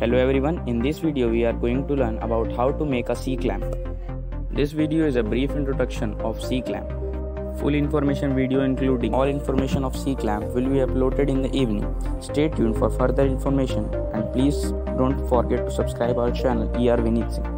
Hello everyone, in this video we are going to learn about how to make a C-clamp. This video is a brief introduction of C-clamp. Full information video including all information of C-clamp will be uploaded in the evening. Stay tuned for further information and please don't forget to subscribe our channel ER Vineet